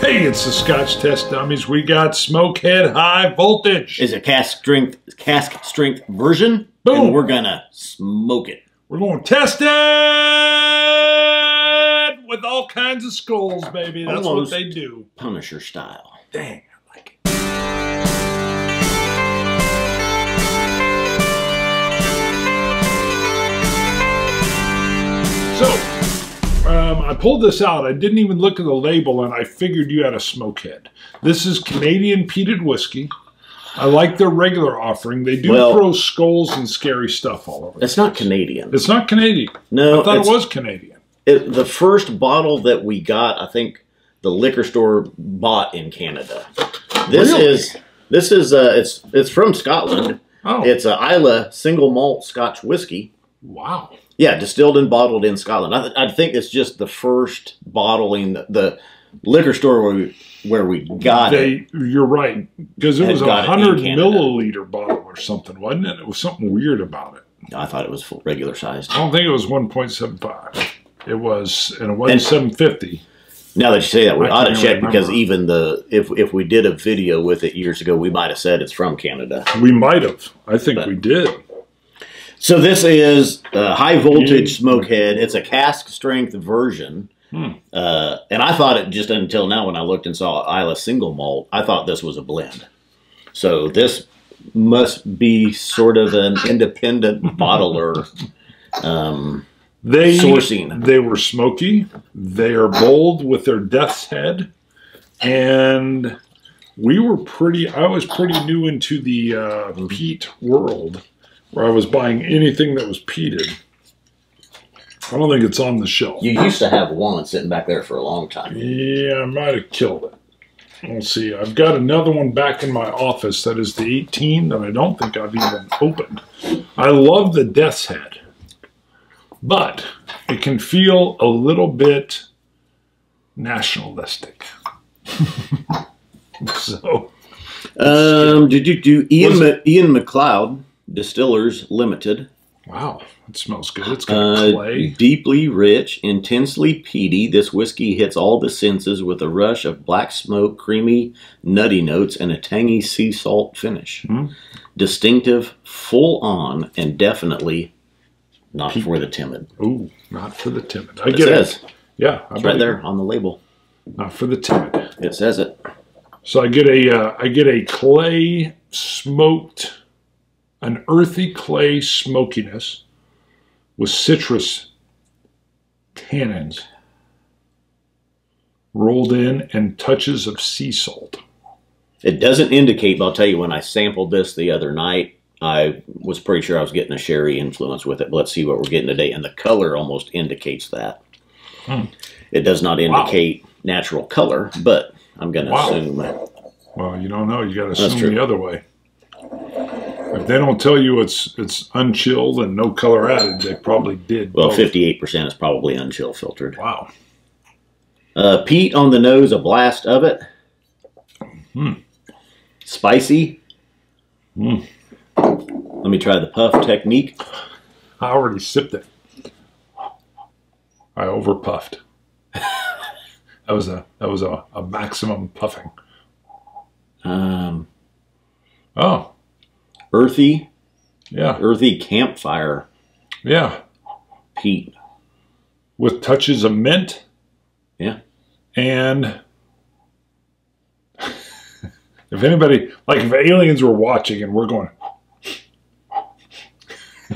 Hey, it's the Scotch Test Dummies. We got Smokehead High Voltage. Is a cask strength cask strength version. Boom. And we're gonna smoke it. We're going to test it with all kinds of skulls, baby. That's Almost. what they do. Punisher style. Dang, I like it. So, um, I pulled this out. I didn't even look at the label, and I figured you had a smokehead. This is Canadian peated whiskey. I like their regular offering. They do Well- throw skulls and scary stuff all over. It's not Canadian. It's not Canadian. No, I thought it it's- was Canadian. It, the first bottle that we got, I think the liquor store bought in Canada. This Really? is this is uh, it's it's from Scotland. Oh, It's a Islay single malt Scotch whiskey. wow. Yeah, distilled and bottled in Scotland. I, th- I think it's just the first bottling the liquor store where we, where we got it. You're right, because it was a got it in hundred milliliter bottle or something, wasn't it? It was something weird about it. I thought it was full, regular sized. I don't think it was one point seven five. It was, and it wasn't And- seven fifty. Now that you say that, we I ought to check remember. because even the if if we did a video with it years ago, we might have said it's from Canada. We might have. I think But- we did. So this is a high voltage Mm. smokehead. It's a cask strength version. Hmm. Uh, and I thought it just until now when I looked and saw Islay single malt, I thought this was a blend. So this must be sort of an independent bottler. Um, They Sourcing. They were smoky. They are bold with their death's head, and we were pretty. I was pretty new into the uh, peat world, where I was buying anything that was peated. I don't think it's on the shelf. you used to have one sitting back there for a long time. Yeah, I might have killed it. Let's see. I've got another one back in my office that is the 18 that I don't think I've even opened. I love the Death's Head, but it can feel a little bit nationalistic. so, Um, did you do Ian Ma- Ian Macleod Distillers Limited? wow, it smells good. It's got Uh, clay. deeply rich, intensely peaty, this whiskey hits all the senses with a rush of black smoke, creamy, nutty notes, and a tangy sea salt finish. Hmm. Distinctive, full on, and definitely not for the timid. Ooh, not for the timid. I It get says it. Yeah, I it's right there on the label. Not for the timid. It says it. So I get a uh, I get a clay smoked, an earthy clay smokiness with citrus tannins rolled in and touches of sea salt. It doesn't indicate, but I'll tell you, when I sampled this the other night, I was pretty sure I was getting a sherry influence with it. But let's see what we're getting today. And the color almost indicates that. Hmm. It does not indicate natural color, but I'm going to Wow. assume. Well, you don't know. You got to assume the other way. If they don't tell you it's it's unchilled and no color added, they probably did. Well, both. 58% is probably unchill filtered. Wow. Uh, peat on the nose, a blast of it. Hmm. Spicy. Hmm. Let me try the puff technique. I already sipped it. I overpuffed. that was a that was a, a maximum puffing. Um, Oh, earthy, yeah, earthy campfire yeah. peat. With touches of mint Yeah. and if anybody like if aliens were watching and we're going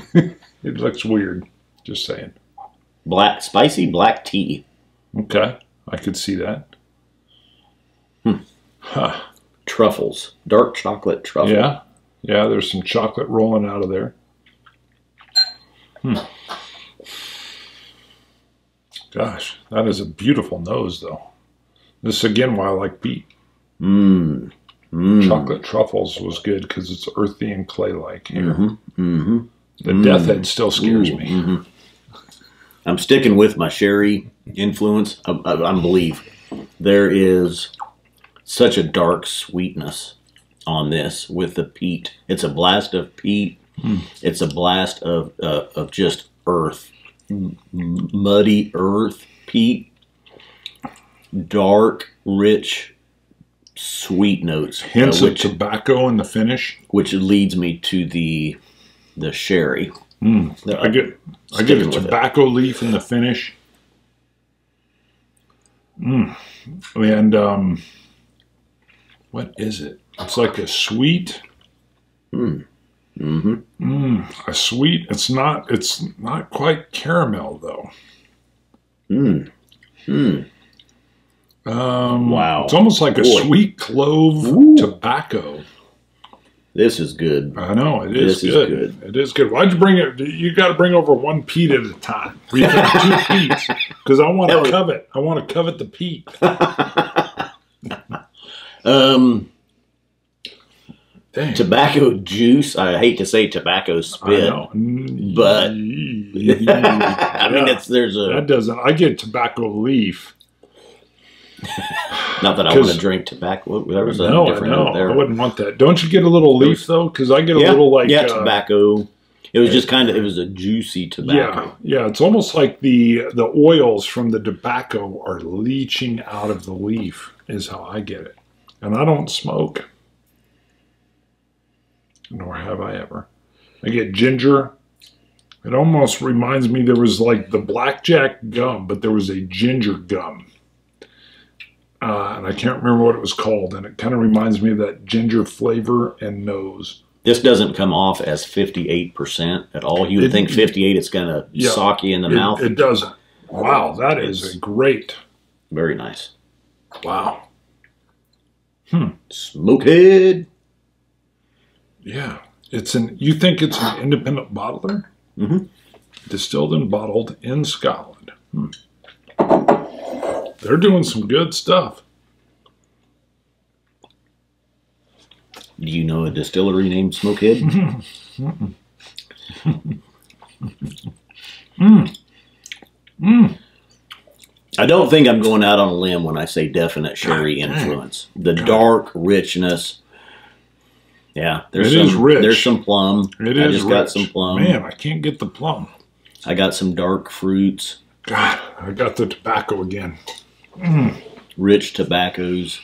it looks weird. Just saying. Black, spicy black tea. Okay. I could see that. Hmm. Huh. Truffles. Dark chocolate truffle. Yeah, yeah. There's some chocolate rolling out of there. Hmm. Gosh, that is a beautiful nose, though. This is again why I like peat. Mmm. Mmm. Chocolate truffles was good because it's earthy and clay-like. Here, Mm-hmm. Mm-hmm. the Mm. death head still scares me. Mm-hmm. I'm sticking with my sherry influence. I, I, I believe there is such a dark sweetness on this with the peat. It's a blast of peat. Hmm. It's a blast of uh, of just earth, M- muddy earth peat. dark, rich, sweet notes, uh, Hints of tobacco in the finish. which leads me to the the sherry. Mm. The- I get I get a tobacco leaf in the finish. Mm. And um, what is it? It's like a sweet, Mm-hmm. mm, a sweet. It's not. It's not quite caramel though. Mm. Mm. Um, Wow. It's almost like a sweet clove Ooh. tobacco. This is good. I know it is, This is good. good. It is good. Why'd you bring it? You got to bring over one peat at a time. Two peats because I want to covet. I want to covet the peat. Um, Dang. tobacco juice. I hate to say tobacco I spit. Mm, but- I mean, it's there's a that doesn't. I get tobacco leaf. not that I want to drink tobacco. There was a No, I different note there. I wouldn't want that. Don't you get a little leaf though? Because I get a yeah, little like yeah, uh, tobacco. It was just kind of it was a juicy tobacco. Yeah, yeah. It's almost like the the oils from the tobacco are leaching out of the leaf. Is how I get it. And I don't smoke, nor have I ever. I get ginger. It almost reminds me there was like the blackjack gum, but there was a ginger gum. Uh, and I can't remember what it was called, and it kind of reminds me of that ginger flavor and nose. This doesn't come off as fifty eight percent at all. You would It- think fifty eight. It's gonna Yeah. sock you in the It, mouth. it doesn't. Wow, that is a great. Very nice. Wow. Hmm. Smokehead. Yeah, it's an. You think it's an independent bottler? Mhm. Distilled and bottled in Scotland. Hmm. They're doing some good stuff. Do you know a distillery named Smokehead? Mm. I don't think I'm going out on a limb when I say definite sherry influence. The dark richness. Yeah, there's It some is rich. there's some plum. It I is just got some plum. Man, I can't get the plum. I got some dark fruits, God, I got the tobacco again. rich tobaccos,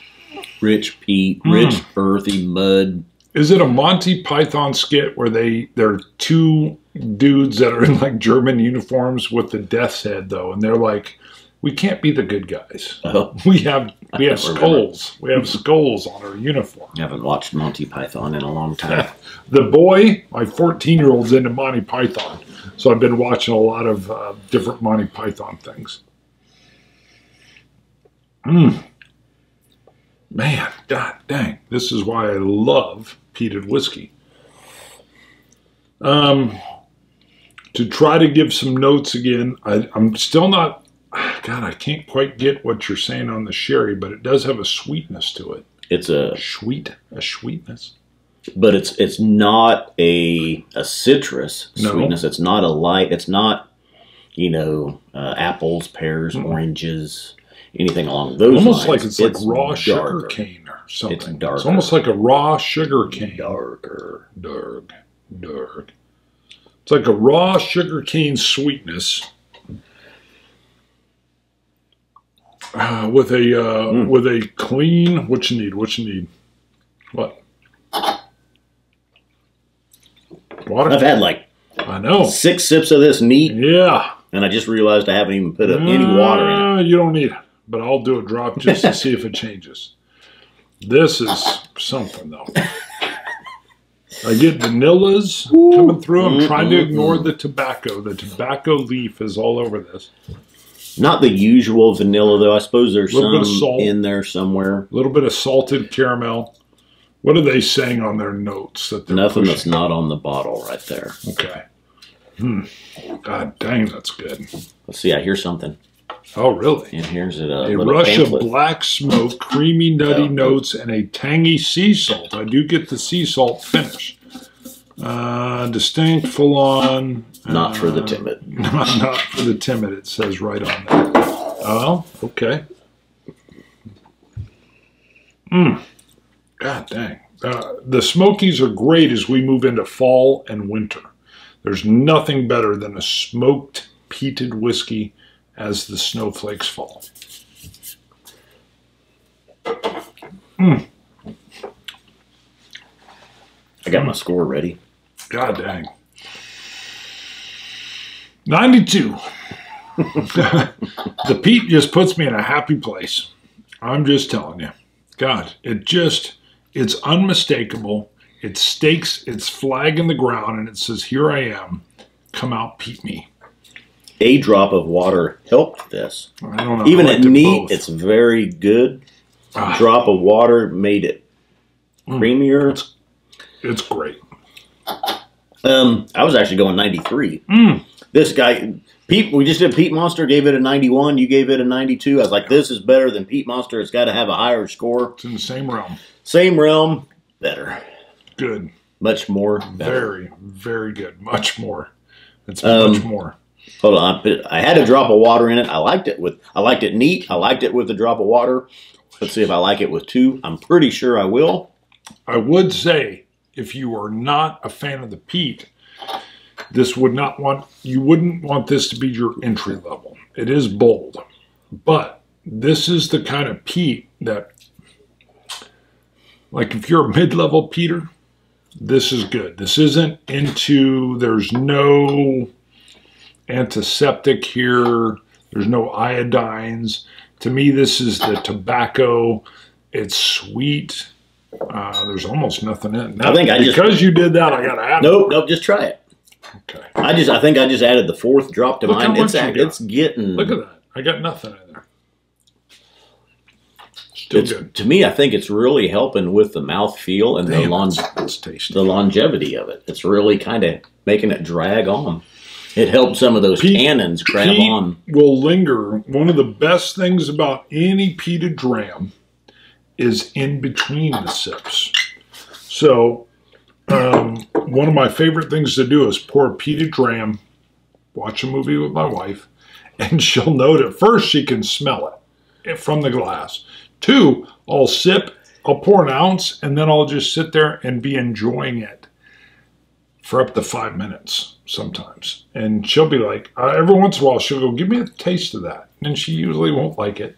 rich peat, Mm. rich earthy mud. Is it a Monty Python skit where they they're two dudes that are in like German uniforms with the death's head though, and they're like, we can't be the good guys. Oh, We have we have don't remember. skulls. We have skulls on our uniform. I haven't watched Monty Python in a long time. The boy, my 14 year old's into Monty Python. So I've been watching a lot of uh, different Monty Python things. Mm. Man, god dang. This is why I love peated whiskey. Um, to try to give some notes again, I, I'm still not, God, I can't quite get what you're saying on the sherry, but it does have a sweetness to it. It's a Sweet, a sweetness. but it's it's not a a citrus No. sweetness. It's not a light. It's not you know uh, apples, pears, Mm. oranges, anything along those almost lines. like it's, like raw darker. sugar cane or something. It's darker. almost like a raw sugar cane. darker. Dark, dark. It's like a raw sugar cane sweetness uh, with a uh, Mm. with a clean. What you need? What you need? What? Water. I've had like I know. six sips of this neat, Yeah. and I just realized I haven't even put up any water in it. Uh, You don't need it, but I'll do a drop just to see if it changes. This is something though. I get vanillas coming through. I'm trying to ignore the tobacco. The tobacco leaf is all over this. Not the usual vanilla though. I suppose there's some salt. in there somewhere. A little bit of salted caramel. What are they saying on their notes that they're Nothing pushing? that's not on the bottle right there. okay. Hmm. God dang, that's good. Let's see. I hear something. Oh, really? And here's it. A, A rush pamphlet. of black smoke, creamy, nutty Yeah. notes, and a tangy sea salt. I do get the sea salt finish. Uh, distinct, full on. Not for the uh, timid. Not, not for the timid, it says right on there. Oh, okay. Mm. God dang. Uh, the Smokies are great as we move into fall and winter. There's nothing better than a smoked peated whiskey as the snowflakes fall. I got my score ready. God dang. 92. the peat just puts me in a happy place. I'm just telling you. God, it just, it's unmistakable. It stakes its flag in the ground and it says, Here I am. Come out, peat me. A drop of water helped this. I don't know. Even at neat, both. it's very good. Ah. drop of water made it creamier. it's great. Um, I was actually going 93. Mm. This guy, Pete, we just did Peat Monster, gave it a 91. You gave it a 92. I was like, this is better than Peat Monster. It's got to have a higher score. It's in the same realm. Same realm, better. Good. Much more, better. Very, very good. Much more. It's Um, much more. Hold on, I, put- I had a drop of water in it. I liked it with, I liked it neat. I liked it with a drop of water. Let's see if I like it with two. I'm pretty sure I will. I would say if you are not a fan of the peat, this would not want you wouldn't want this to be your entry level. It is bold, but this is the kind of peat that, like, if you're a mid-level peater, this is good. This isn't into. There's no antiseptic here. There's no iodines. To me, this is the tobacco. It's sweet. Uh, there's almost nothing in it. I think I just- because you did that, I got to add. Nope, nope, just try it. Okay. I just, I think I just added the fourth drop to Look mine. It's, act- it's getting, Look at that. I got nothing in there. Still it's, good. to me, I think it's really helping with the mouth feel and the Damn, it's the longevity of it. It's really kind of making it drag on. It helped some of those tannins grab on. will linger. One of the best things about any peated dram is in between the sips. So, um, one of my favorite things to do is pour a peated dram, watch a movie with my wife, and she'll note it. First, she can smell it from the glass. Two, I'll sip, I'll pour an ounce, and then I'll just sit there and be enjoying it for up to five minutes sometimes. And she'll be like, uh, every once in a while, she'll go, give me a taste of that. And she usually won't like it.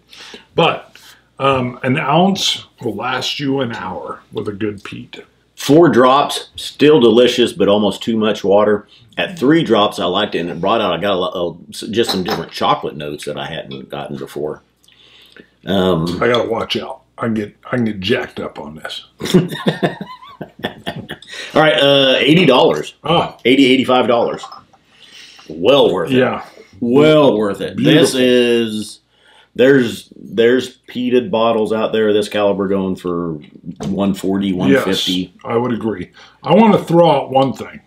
But um, an ounce will last you an hour with a good peat. Four drops, still delicious, but almost too much water. At three drops, I liked it, and it brought out. I got a, lot- just some different chocolate notes that I hadn't gotten before. Um, I gotta watch out. I can get I can get jacked up on this. all right, uh, eighty dollars, Oh, 80 85 dollars. Well worth it. yeah. Well worth it. This is there's there's peated bottles out there of this caliber going for 140, 150. Yes, I would agree. I want to throw out one thing.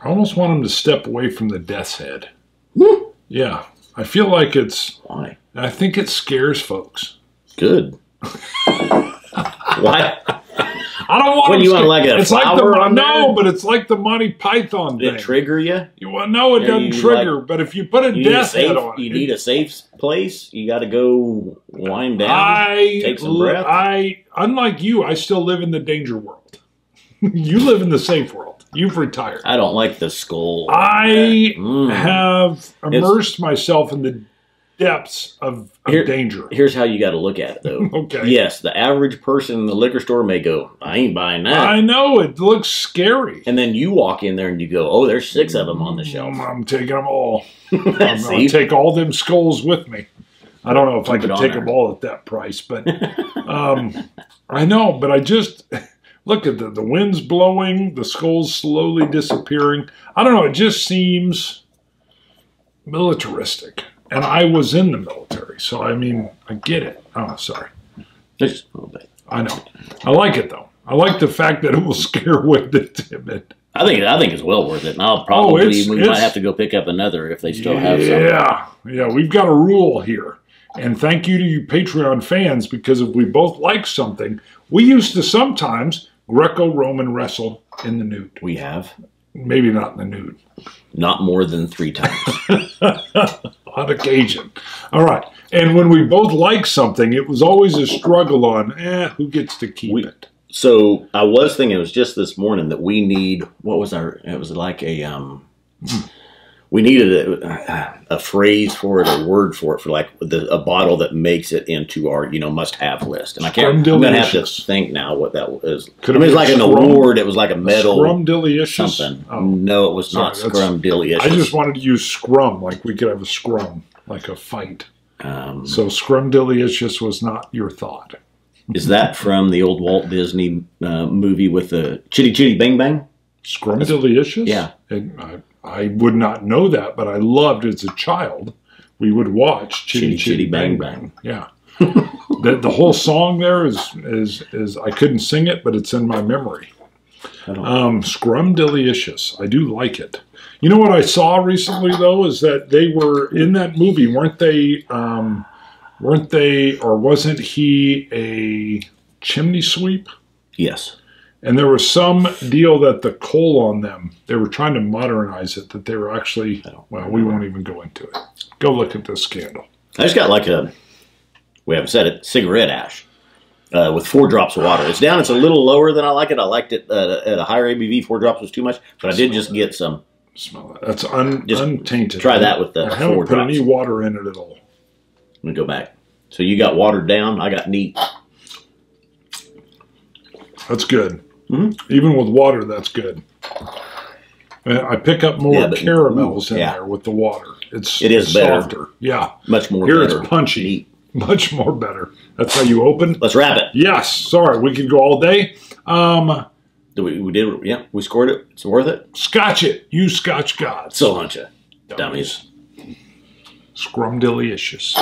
I almost want him to step away from the death's head. Woo. Yeah. I feel like it's Why? I think it scares folks. Good. Why? I don't want What, him you want like a it's like the no, there? but it's like the Monty Python Did thing. it trigger you? You well, no, it Yeah, doesn't trigger. but if you put a You need a death safe. head on, You it, need a safe place. You got to go wind down. I take some breath. I unlike you, I still live in the danger world. you live in the safe world. You've retired. I don't like the skull. I Mm. have immersed myself in the depths of, of Here- danger. Here's how you got to look at it, though. Okay. Yes, the average person in the liquor store may go, "I ain't buying that," I know it looks scary. and then you walk in there and you go, "Oh, there's six of them on the shelf." Mm, I'm taking them all. I'm going to take all them skulls with me. I don't know if I Keep it could take there. them all at that price, but um, I know. But I just look at the the wind's blowing, the skulls slowly disappearing. I don't know. It just seems militaristic, and I was in the military, so I mean, I get it. Oh, sorry. just a little bit. I know. I like it though. I like the fact that it will scare away the timid. I think I think it's well worth it, and I'll probably Oh, it's- we it's- might have to go pick up another if they still have some. Yeah, yeah, we've got a rule here. And thank you to you Patreon fans because if we both like something, we used to sometimes Greco Roman wrestle in the nude. We have Maybe not in the nude, not more than three times. on occasion. All right. And when we both like something, it was always a struggle on, eh, who gets to keep We- it? so I was thinking it was just this morning that we need what was our? It was like a um. We needed a, a phrase for it, a word for it, for like the, a bottle that makes it into our you know must have list. And I can't. I'm gonna have to think now what that was. Could I it mean, it's be like an scrum- award. It was like a medal, Scrumdiddlyicious. something. Oh. No, it was not Sorry, that's- scrumdiddlyicious. I just wanted to use scrum, like we could have a scrum, like a fight. um, So scrumdiddlyicious was not your thought. is that from the old Walt Disney uh, movie with the Chitty Chitty Bang Bang? Scrumdiddlyicious? Yeah. And I, I would not know that, but I loved as a child. We would watch Chitty Chitty Chitty, Chitty Bang Bang Bang. Yeah. the, the whole song there is, is is I couldn't sing it, but it's in my memory. Um, Scrumdiddlyicious. I do like it. You know what I saw recently though is that they were in that movie, weren't they? Um, weren't they, or wasn't he a chimney sweep? Yes. And there was some deal that the coal on them, they were trying to modernize it, that they were actually, well, we won't even go into it. Go look at this scandal. I just got like a, we haven't said it, cigarette ash uh, with four drops of water. It's down. It's a little lower than I like it. I liked it uh, at a higher ABV. Four drops was too much, but I did just get some. Smell that. That's un, Just untainted. try that with the I haven't four put drops. any water in it at all. Let me go back. So you got watered down. I got neat. That's good. Mhm. Even with water, that's good. And I pick up more Yeah, but- caramels in yeah. there with the water. It's It is better. softer. Yeah. Much more. Here better. it's punchy. Neat. Much more better. That's how you open. Let's wrap it. Yes. Sorry, we could go all day. Um, Did we, we did. Yeah, we scored it. It's worth it. scotch it. You scotch gods. So huncha. Dummies. Scrumdiddlyicious.